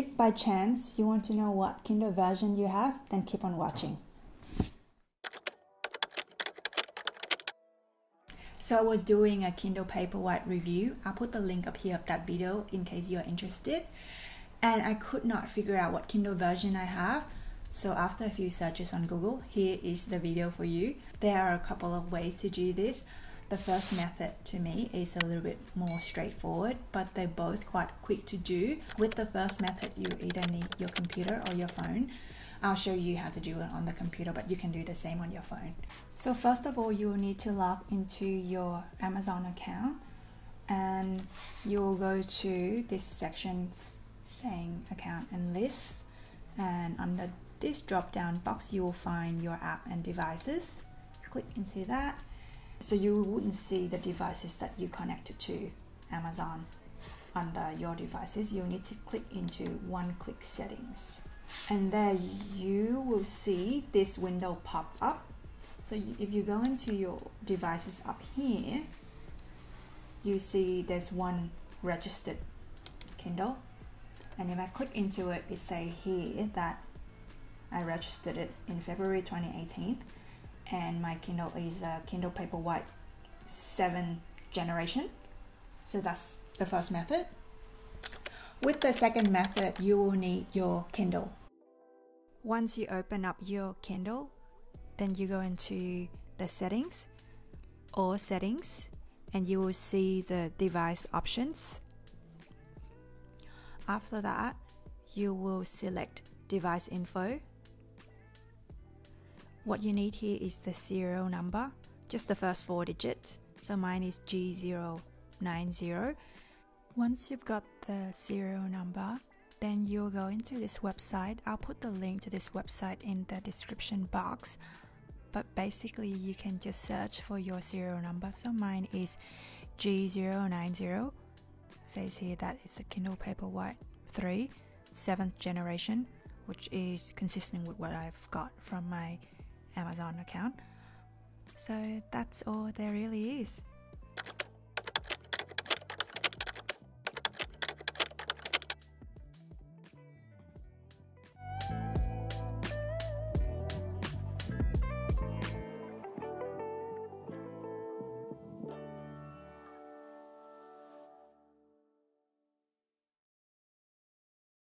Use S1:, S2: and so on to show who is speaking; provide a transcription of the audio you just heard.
S1: If by chance you want to know what Kindle version you have, then keep on watching. So I was doing a Kindle Paperwhite review. I'll put the link up here of that video in case you're interested. And I could not figure out what Kindle version I have. So after a few searches on Google, here is the video for you. There are a couple of ways to do this. The first method to me is a little bit more straightforward, but they're both quite quick to do. With the first method, you either need your computer or your phone. I'll show you how to do it on the computer, but you can do the same on your phone. So first of all, you will need to log into your Amazon account and you'll go to this section saying account and list and under this drop down box you will find your app and devices click into that so you wouldn't see the devices that you connected to Amazon under your devices. You'll need to click into one click settings. And there you will see this window pop up. So if you go into your devices up here you see there's one registered Kindle. And if I click into it it say here that I registered it in February 2018 and my Kindle is a Kindle Paperwhite 7 generation so that's the first method with the second method you will need your Kindle once you open up your Kindle, then you go into the settings or settings and you will see the device options. After that, you will select device info. What you need here is the serial number, just the first four digits. So mine is G090. Once you've got the serial number, then you'll go into this website. I'll put the link to this website in the description box. But basically, you can just search for your serial number. So mine is G090. Says here that it's a Kindle Paperwhite 3, 7th generation, which is consistent with what I've got from my Amazon account. So that's all there really is.